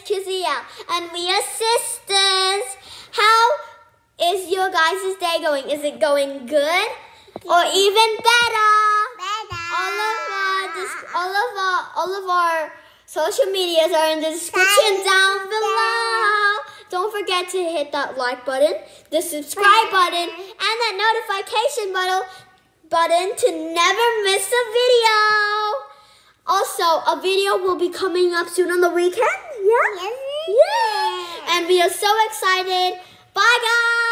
yeah. And we are sisters. How is your guys' day going? Is it going good? Or even better? Better. All of our all of our all of our social medias are in the description down below. Don't forget to hit that like button, the subscribe button, and that notification button button to never miss a video. Also, a video will be coming up soon on the weekend. Yeah. Yes. Yeah. And we are so excited. Bye guys.